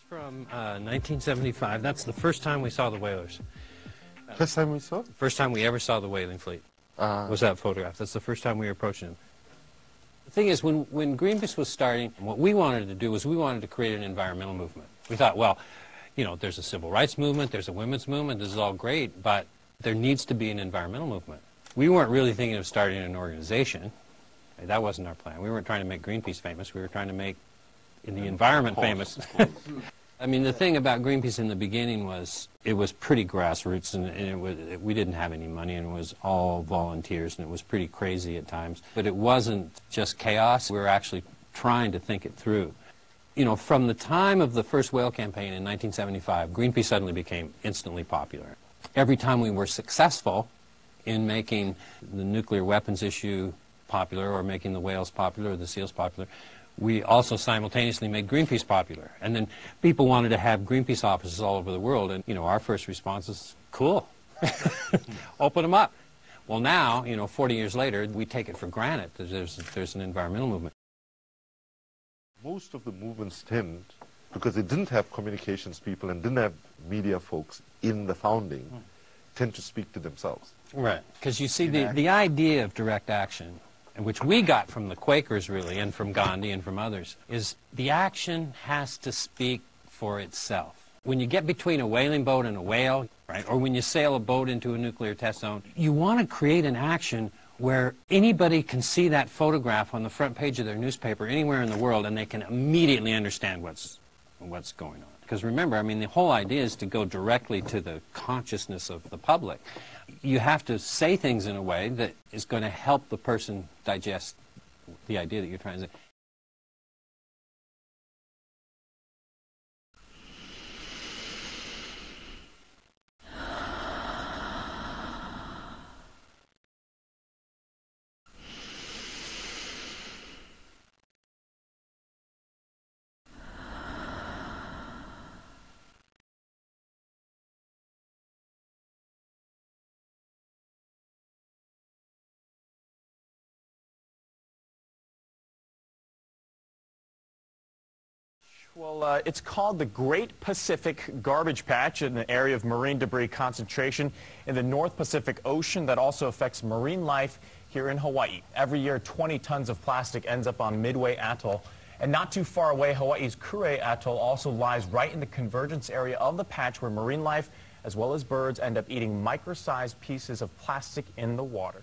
It's from uh, 1975. That's the first time we saw the whalers. First time we saw? First time we ever saw the whaling fleet Uh, was that photograph. That's the first time we were approaching them. The thing is, when, when Greenpeace was starting, what we wanted to do was we wanted to create an environmental movement. We thought, well, you know, there's a civil rights movement, there's a women's movement, this is all great, but there needs to be an environmental movement. We weren't really thinking of starting an organization. That wasn't our plan. We weren't trying to make Greenpeace famous. We were trying to make in the environment famous. I mean, the thing about Greenpeace in the beginning was it was pretty grassroots, and, and it was, it, we didn't have any money, and it was all volunteers, and it was pretty crazy at times. But it wasn't just chaos. We were actually trying to think it through. You know, from the time of the first whale campaign in 1975, Greenpeace suddenly became instantly popular. Every time we were successful in making the nuclear weapons issue popular or making the whales popular or the seals popular, we also simultaneously made Greenpeace popular. And then people wanted to have Greenpeace offices all over the world. And, you know, our first response is, cool, open them up. Well, now, you know, 40 years later, we take it for granted that there's, there's an environmental movement. most of the movements tend, because they didn't have communications people and didn't have media folks in the founding, hmm. tend to speak to themselves. Right. Because you see, the, the idea of direct action, which we got from the Quakers, really, and from Gandhi and from others, is the action has to speak for itself. When you get between a whaling boat and a whale, right, or when you sail a boat into a nuclear test zone, you want to create an action where anybody can see that photograph on the front page of their newspaper anywhere in the world and they can immediately understand what's, what's going on. Because remember, I mean, the whole idea is to go directly to the consciousness of the public. You have to say things in a way that is going to help the person digest the idea that you're trying to say. Well, uh, it's called the Great Pacific Garbage Patch, an area of marine debris concentration in the North Pacific Ocean that also affects marine life here in Hawaii. Every year, 20 tons of plastic ends up on Midway Atoll. And not too far away, Hawaii's Kure Atoll also lies right in the convergence area of the patch where marine life, as well as birds, end up eating micro-sized pieces of plastic in the water.